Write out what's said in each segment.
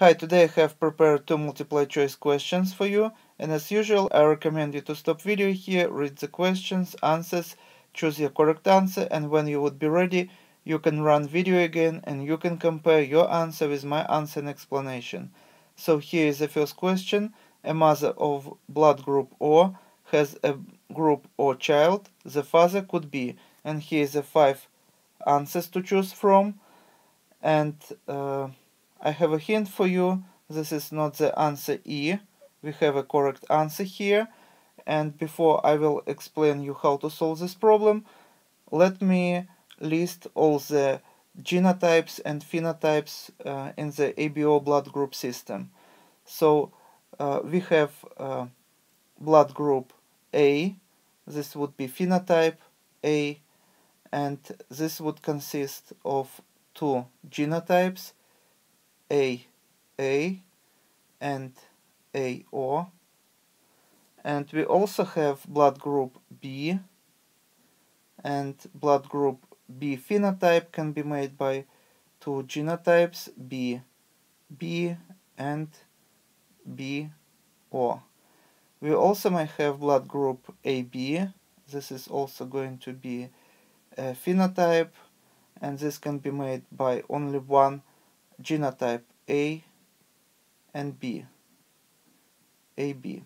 Hi, today I have prepared two multiple choice questions for you and as usual I recommend you to stop video here, read the questions, answers, choose your correct answer and when you would be ready you can run video again and you can compare your answer with my answer and explanation. So here is the first question. A mother of blood group O has a group O child. The father could be and here is the five answers to choose from and uh, I have a hint for you. This is not the answer E. We have a correct answer here. And before I will explain you how to solve this problem, let me list all the genotypes and phenotypes uh, in the ABO blood group system. So uh, we have uh, blood group A, this would be phenotype A, and this would consist of two genotypes a A and AO and we also have blood group B and blood group B phenotype can be made by two genotypes B B and B O. We also might have blood group AB. This is also going to be a phenotype and this can be made by only one genotype A and B. AB.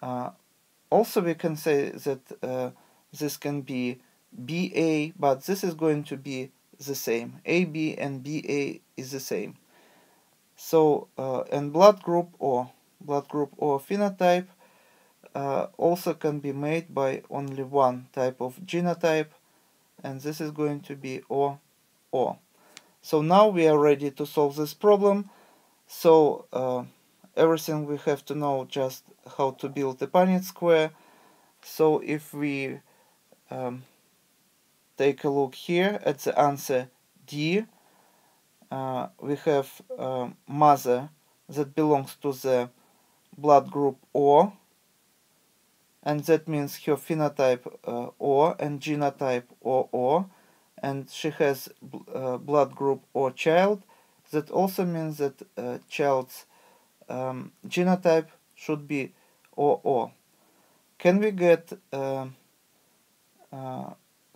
Uh, also we can say that uh, this can be BA, but this is going to be the same. AB and BA is the same. So, uh, and blood group O, blood group O phenotype uh, also can be made by only one type of genotype, and this is going to be O, O. So now we are ready to solve this problem. So uh, everything we have to know just how to build the Punnett square. So if we um, take a look here at the answer D, uh, we have uh, mother that belongs to the blood group O, and that means her phenotype uh, O and genotype OO and she has uh, blood group O child, that also means that uh, child's um, genotype should be OO. Can we get uh, uh,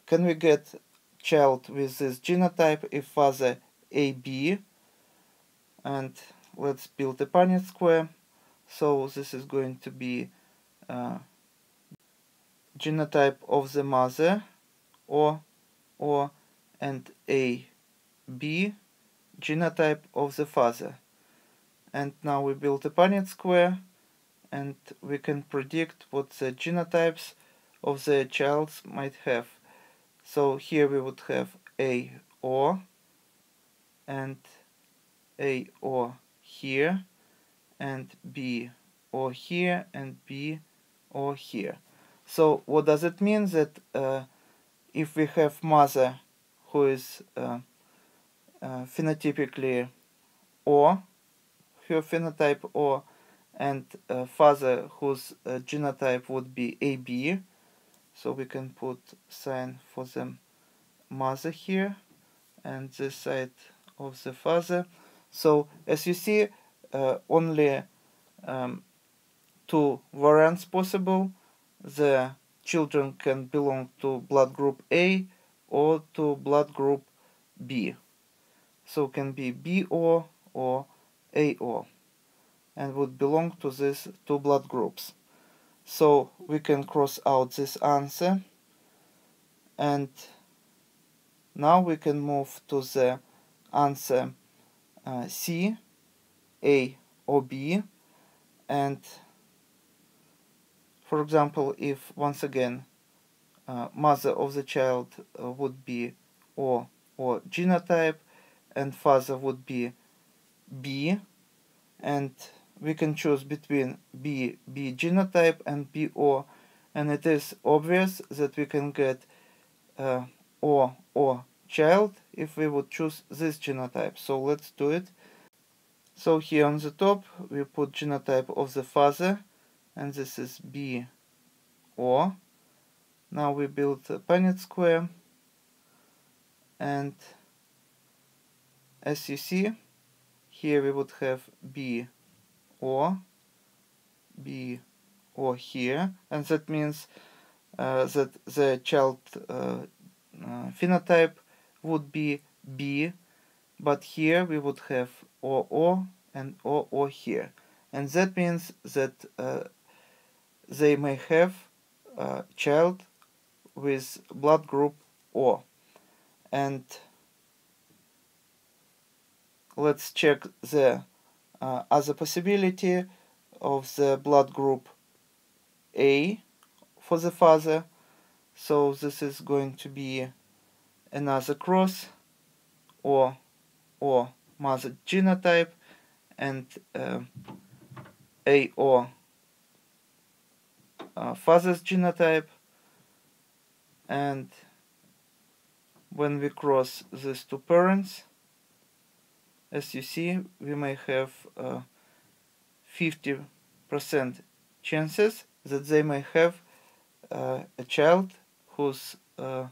can we get child with this genotype if father AB? And let's build a Punnett square. So this is going to be uh, genotype of the mother or or and A B genotype of the father. And now we build a Punnett square and we can predict what the genotypes of the child might have. So here we would have A O and A O here and B O here and B O here. So what does it mean that uh, if we have mother who is uh, uh, phenotypically O, her phenotype O, and uh, father whose uh, genotype would be AB, so we can put sign for the mother here and this side of the father. So as you see, uh, only um, two variants possible. The children can belong to blood group A or to blood group B. So can be BO or AO and would belong to these two blood groups. So we can cross out this answer and now we can move to the answer uh, C, A or B and for example, if once again uh, mother of the child uh, would be O or genotype and father would be B and we can choose between B, B genotype and BO and it is obvious that we can get uh, O or child if we would choose this genotype. So let's do it. So here on the top we put genotype of the father and this is B O. Now we build a Punnett square. And as you see here we would have B O B O here. And that means uh, that the child uh, uh, phenotype would be B but here we would have OO and OO here. And that means that uh, they may have a child with blood group O. And let's check the uh, other possibility of the blood group A for the father. So this is going to be another cross or or mother genotype and uh, AO uh, father's genotype and when we cross these two parents as you see we may have 50% uh, chances that they may have uh, a child whose uh,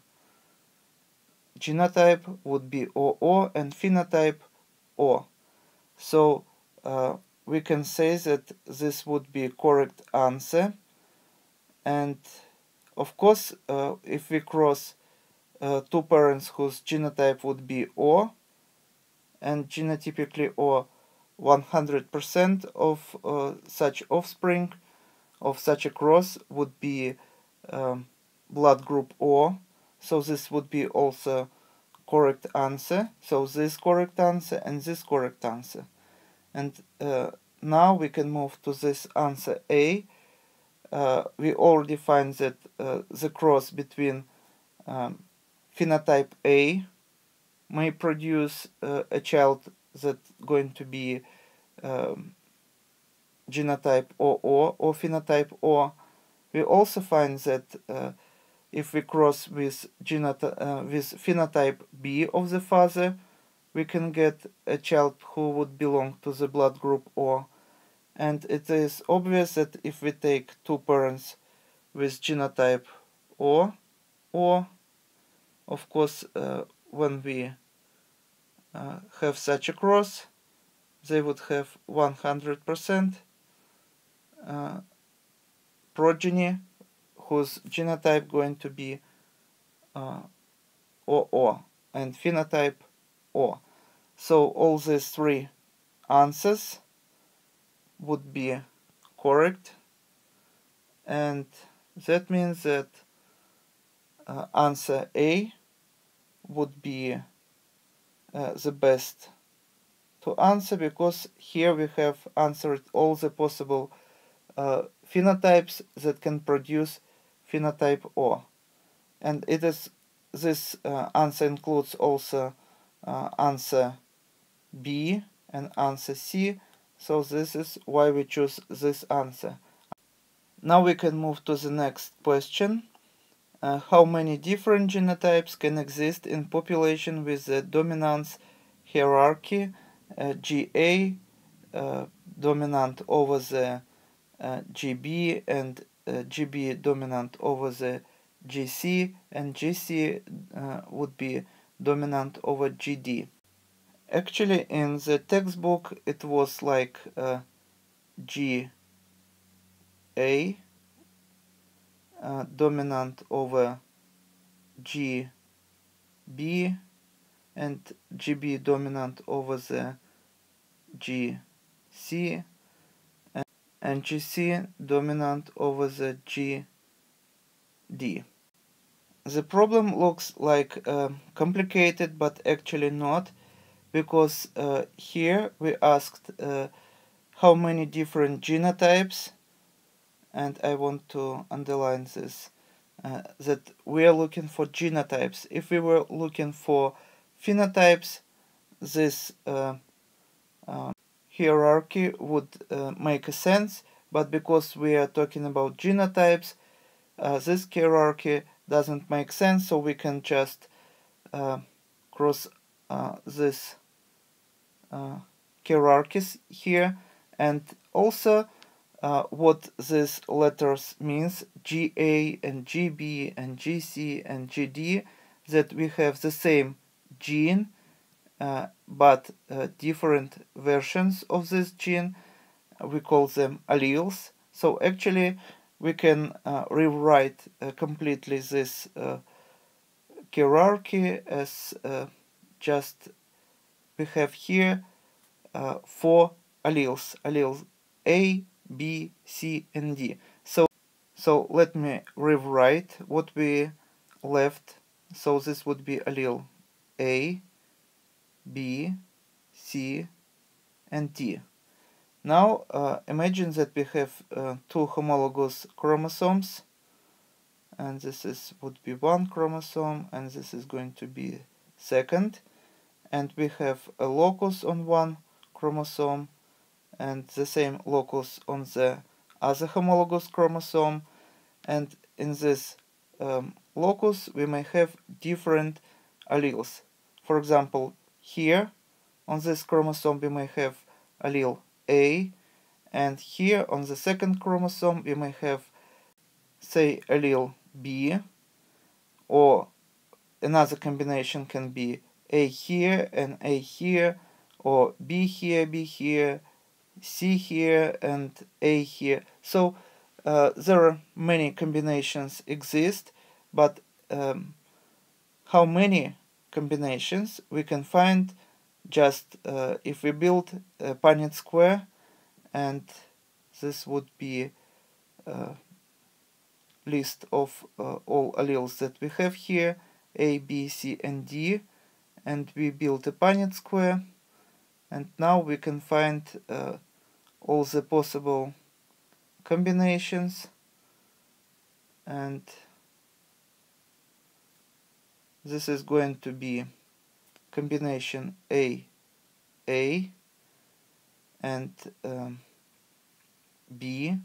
genotype would be OO and phenotype O. So uh, we can say that this would be correct answer and of course uh, if we cross uh, two parents whose genotype would be O and genotypically O 100% of uh, such offspring of such a cross would be um, blood group O. So this would be also correct answer. So this correct answer and this correct answer. And uh, now we can move to this answer A uh, we already find that uh, the cross between um, phenotype A may produce uh, a child that's going to be um, genotype OO or phenotype O. We also find that uh, if we cross with, uh, with phenotype B of the father, we can get a child who would belong to the blood group O. And it is obvious that if we take two parents with genotype O, O, of course, uh, when we uh, have such a cross, they would have 100% uh, progeny whose genotype going to be uh, OO and phenotype O. So all these three answers would be correct. And that means that uh, answer A would be uh, the best to answer because here we have answered all the possible uh, phenotypes that can produce phenotype O. And it is this uh, answer includes also uh, answer B and answer C so this is why we choose this answer now we can move to the next question uh, how many different genotypes can exist in population with the dominance hierarchy uh, GA uh, dominant over the uh, GB and uh, GB dominant over the GC and GC uh, would be dominant over GD. Actually in the textbook it was like GA uh, dominant over GB and GB dominant over the GC and, and GC dominant over the GD. The problem looks like uh, complicated but actually not because uh, here we asked uh, how many different genotypes and I want to underline this uh, that we are looking for genotypes. If we were looking for phenotypes this uh, uh, hierarchy would uh, make sense but because we are talking about genotypes uh, this hierarchy doesn't make sense so we can just cross this hierarchies here and also uh, what these letters means GA and GB and GC and GD that we have the same gene uh, but uh, different versions of this gene. We call them alleles. So actually, we can uh, rewrite uh, completely this uh, hierarchy as uh, just we have here four alleles, alleles A, B, C, and D. So, so let me rewrite what we left. So this would be allele A, B, C, and D. Now uh, imagine that we have uh, two homologous chromosomes and this is would be one chromosome and this is going to be second and we have a locus on one chromosome and the same locus on the other homologous chromosome and in this um, locus we may have different alleles. For example, here on this chromosome we may have allele A and here on the second chromosome we may have say allele B or another combination can be A here and A here or B here, B here, C here and A here. So uh, there are many combinations exist, but um, how many combinations we can find just uh, if we build a Punnett square and this would be uh, list of uh, all alleles that we have here A, B, C and D and we build a Punnett square and now we can find uh, all the possible combinations and this is going to be combination A A and um, B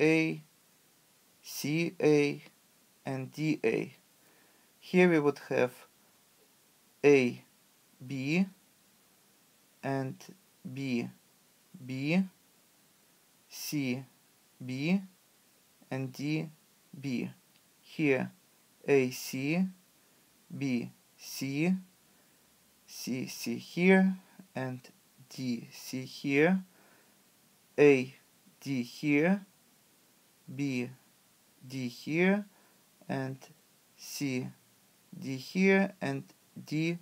A C A and D A. Here we would have A B and B B C B and D B. Here A C B C C C here and D C here. A D here B D here and C D here and D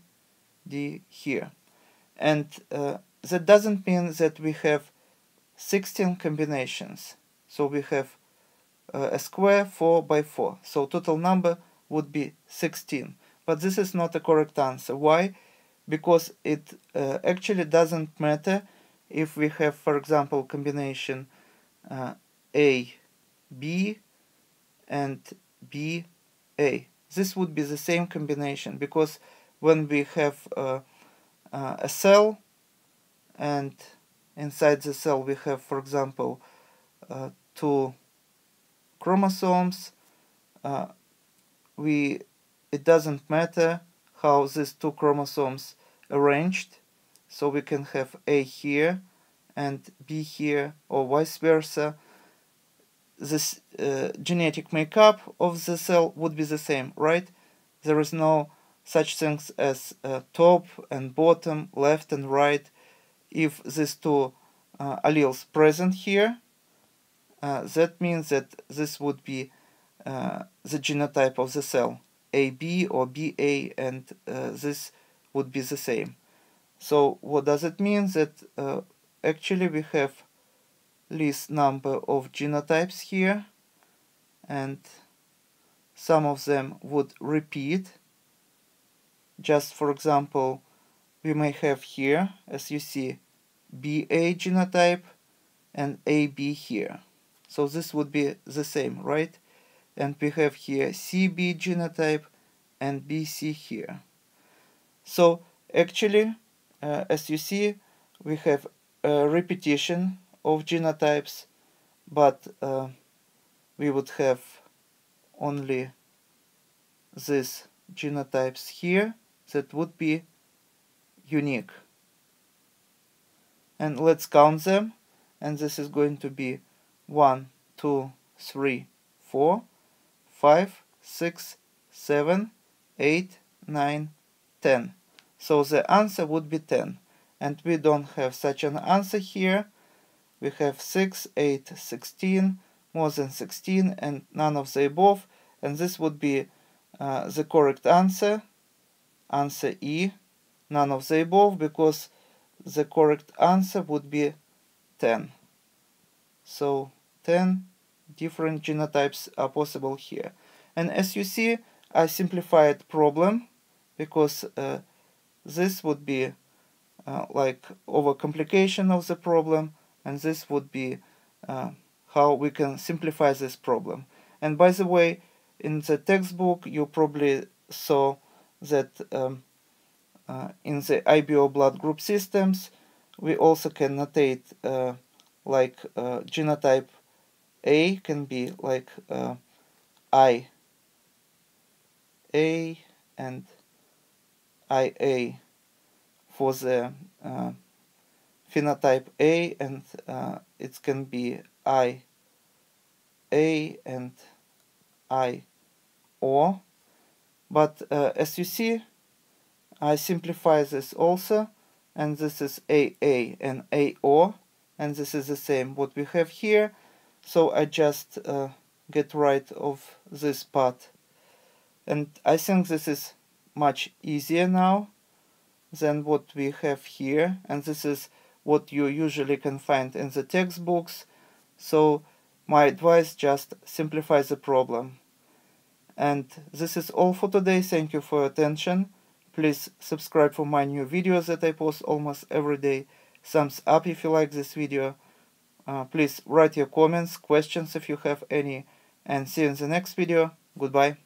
D here. And uh, that doesn't mean that we have 16 combinations. So we have uh, a square 4 by 4 so total number would be 16 but this is not a correct answer. Why? Because it uh, actually doesn't matter if we have for example combination uh, A B and B A. This would be the same combination because when we have a cell and inside the cell we have for example uh, two chromosomes uh, we it doesn't matter how these two chromosomes arranged. So we can have A here and B here or vice versa. This uh, genetic makeup of the cell would be the same right? There is no such things as uh, top and bottom left and right if these two uh, alleles present here uh, that means that this would be uh, the genotype of the cell AB or BA and uh, this would be the same. So what does it mean? That uh, actually we have least number of genotypes here and some of them would repeat. Just for example, we may have here, as you see, BA genotype and AB here. So this would be the same, right? And we have here CB genotype and BC here. So actually, uh, as you see, we have a repetition of genotypes, but uh, we would have only these genotypes here that would be unique. And let's count them, and this is going to be 1, 2, 3, 4, 5, 6, 7, 8, 9, 10. so the answer would be 10 and we don't have such an answer here. We have 6 8 16 more than 16 and none of the above. And this would be uh, the correct answer answer E none of the above because the correct answer would be 10 so 10 different genotypes are possible here. And as you see I simplified problem because uh, this would be uh, like overcomplication of the problem and this would be uh, how we can simplify this problem. And by the way in the textbook you probably saw that um, uh, in the ABO blood group systems we also can notate uh, like uh, genotype A can be like uh, I A and IA for the uh, phenotype A and uh, it can be I A and I O but uh, as you see I simplify this also and this is AA and AO and this is the same what we have here. So I just uh, get rid of this part. And I think this is much easier now than what we have here. And this is what you usually can find in the textbooks. So my advice just simplify the problem and this is all for today. Thank you for your attention. Please subscribe for my new videos that I post almost every day. Thumbs up if you like this video. Uh, please write your comments questions if you have any. And see you in the next video. Goodbye